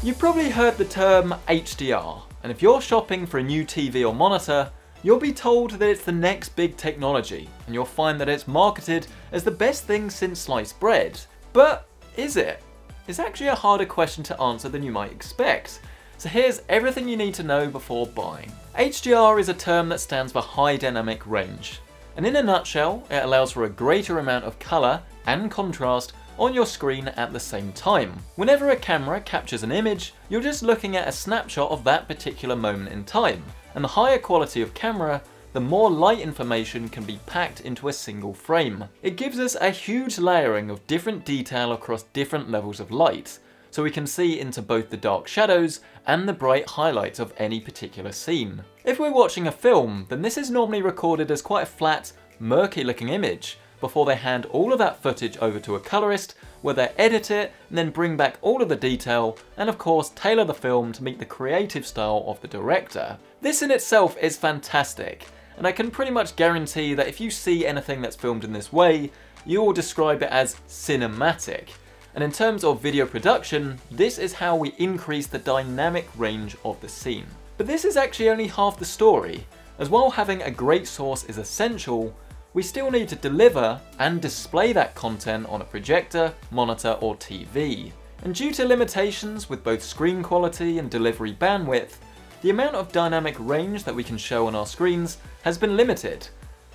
You've probably heard the term HDR, and if you're shopping for a new TV or monitor, you'll be told that it's the next big technology, and you'll find that it's marketed as the best thing since sliced bread. But is it? It's actually a harder question to answer than you might expect. So here's everything you need to know before buying. HDR is a term that stands for High Dynamic Range. And in a nutshell, it allows for a greater amount of colour and contrast on your screen at the same time. Whenever a camera captures an image, you're just looking at a snapshot of that particular moment in time. And the higher quality of camera, the more light information can be packed into a single frame. It gives us a huge layering of different detail across different levels of light, so we can see into both the dark shadows and the bright highlights of any particular scene. If we're watching a film, then this is normally recorded as quite a flat, murky looking image, before they hand all of that footage over to a colorist where they edit it and then bring back all of the detail and of course tailor the film to meet the creative style of the director. This in itself is fantastic and I can pretty much guarantee that if you see anything that's filmed in this way, you will describe it as cinematic. And in terms of video production, this is how we increase the dynamic range of the scene. But this is actually only half the story, as while having a great source is essential, we still need to deliver and display that content on a projector, monitor or TV. And due to limitations with both screen quality and delivery bandwidth, the amount of dynamic range that we can show on our screens has been limited.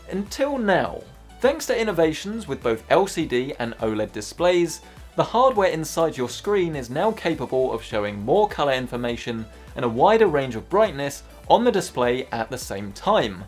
Until now. Thanks to innovations with both LCD and OLED displays, the hardware inside your screen is now capable of showing more colour information and a wider range of brightness on the display at the same time.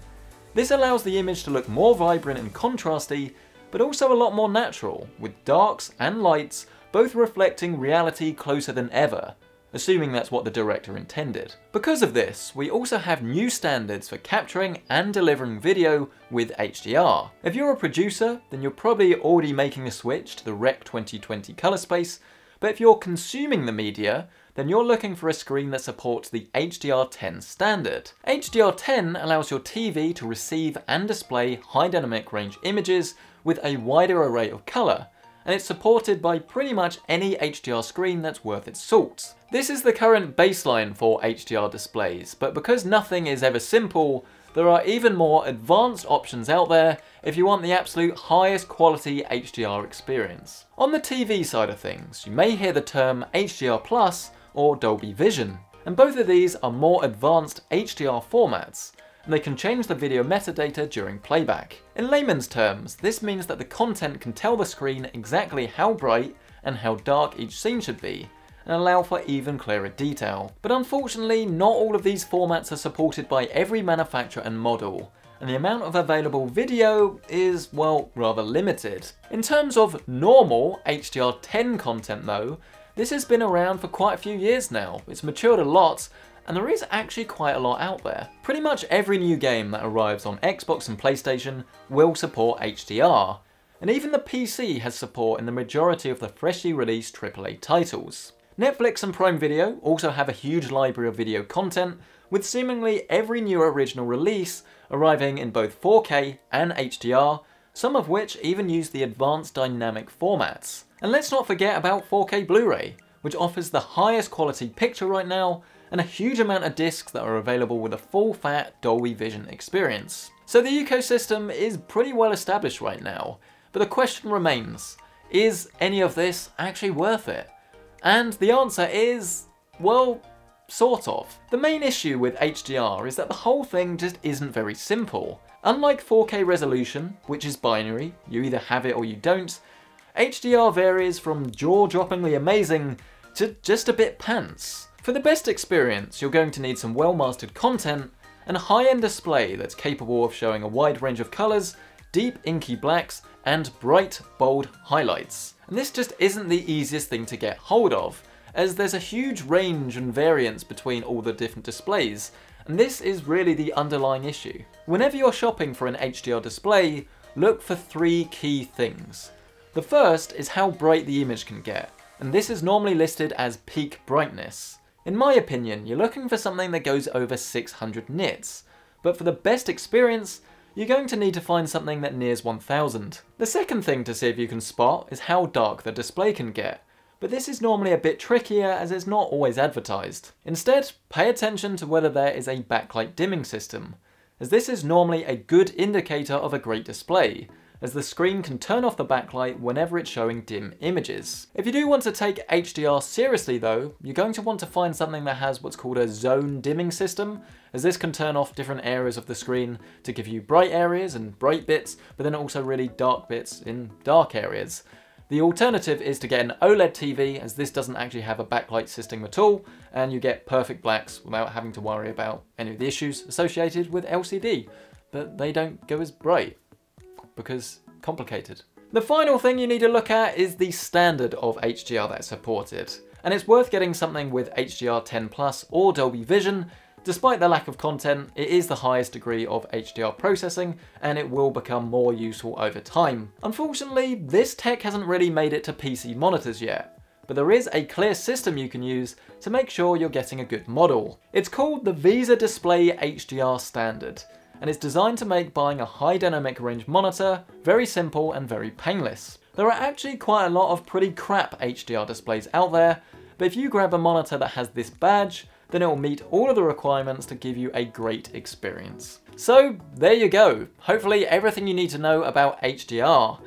This allows the image to look more vibrant and contrasty, but also a lot more natural, with darks and lights both reflecting reality closer than ever, assuming that's what the director intended. Because of this, we also have new standards for capturing and delivering video with HDR. If you're a producer, then you're probably already making the switch to the Rec 2020 color space, but if you're consuming the media, then you're looking for a screen that supports the HDR10 standard. HDR10 allows your TV to receive and display high dynamic range images with a wider array of colour, and it's supported by pretty much any HDR screen that's worth its salt. This is the current baseline for HDR displays, but because nothing is ever simple, there are even more advanced options out there if you want the absolute highest quality HDR experience. On the TV side of things, you may hear the term HDR or Dolby Vision. And both of these are more advanced HDR formats, and they can change the video metadata during playback. In layman's terms, this means that the content can tell the screen exactly how bright and how dark each scene should be, and allow for even clearer detail. But unfortunately, not all of these formats are supported by every manufacturer and model, and the amount of available video is, well, rather limited. In terms of normal HDR10 content though, this has been around for quite a few years now, it's matured a lot, and there is actually quite a lot out there. Pretty much every new game that arrives on Xbox and PlayStation will support HDR, and even the PC has support in the majority of the freshly released AAA titles. Netflix and Prime Video also have a huge library of video content, with seemingly every new original release arriving in both 4K and HDR, some of which even use the advanced dynamic formats. And let's not forget about 4K Blu-ray, which offers the highest quality picture right now and a huge amount of discs that are available with a full-fat Dolby Vision experience. So the ecosystem is pretty well established right now, but the question remains, is any of this actually worth it? And the answer is, well, sort of. The main issue with HDR is that the whole thing just isn't very simple. Unlike 4K resolution, which is binary, you either have it or you don't, HDR varies from jaw-droppingly amazing to just a bit pants. For the best experience, you're going to need some well-mastered content and a high-end display that's capable of showing a wide range of colours, deep inky blacks, and bright, bold highlights. And this just isn't the easiest thing to get hold of, as there's a huge range and variance between all the different displays, and this is really the underlying issue. Whenever you're shopping for an HDR display, look for three key things. The first is how bright the image can get, and this is normally listed as peak brightness. In my opinion, you're looking for something that goes over 600 nits, but for the best experience, you're going to need to find something that nears 1000. The second thing to see if you can spot is how dark the display can get, but this is normally a bit trickier as it's not always advertised. Instead, pay attention to whether there is a backlight dimming system, as this is normally a good indicator of a great display, as the screen can turn off the backlight whenever it's showing dim images. If you do want to take HDR seriously though, you're going to want to find something that has what's called a zone dimming system, as this can turn off different areas of the screen to give you bright areas and bright bits, but then also really dark bits in dark areas. The alternative is to get an OLED TV as this doesn't actually have a backlight system at all and you get perfect blacks without having to worry about any of the issues associated with LCD. But they don't go as bright because complicated. The final thing you need to look at is the standard of HDR that's supported. And it's worth getting something with HDR 10 Plus or Dolby Vision Despite the lack of content, it is the highest degree of HDR processing, and it will become more useful over time. Unfortunately, this tech hasn't really made it to PC monitors yet, but there is a clear system you can use to make sure you're getting a good model. It's called the VESA Display HDR Standard, and it's designed to make buying a high dynamic range monitor very simple and very painless. There are actually quite a lot of pretty crap HDR displays out there, but if you grab a monitor that has this badge, then it will meet all of the requirements to give you a great experience. So there you go. Hopefully everything you need to know about HDR.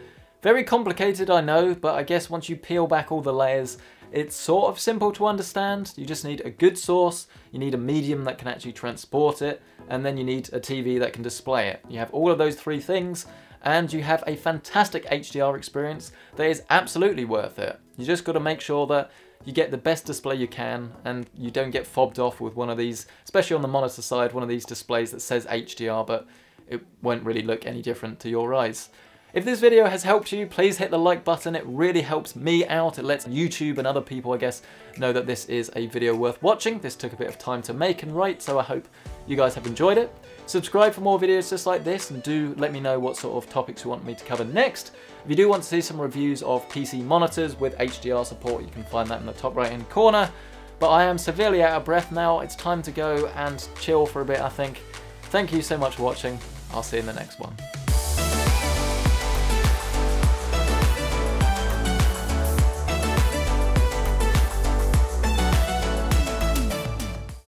Very complicated, I know, but I guess once you peel back all the layers, it's sort of simple to understand. You just need a good source, you need a medium that can actually transport it, and then you need a TV that can display it. You have all of those three things, and you have a fantastic HDR experience that is absolutely worth it. You just got to make sure that you get the best display you can and you don't get fobbed off with one of these, especially on the monitor side, one of these displays that says HDR but it won't really look any different to your eyes. If this video has helped you, please hit the like button. It really helps me out. It lets YouTube and other people, I guess, know that this is a video worth watching. This took a bit of time to make and write, so I hope you guys have enjoyed it. Subscribe for more videos just like this and do let me know what sort of topics you want me to cover next. If you do want to see some reviews of PC monitors with HDR support, you can find that in the top right hand corner. But I am severely out of breath now. It's time to go and chill for a bit, I think. Thank you so much for watching. I'll see you in the next one.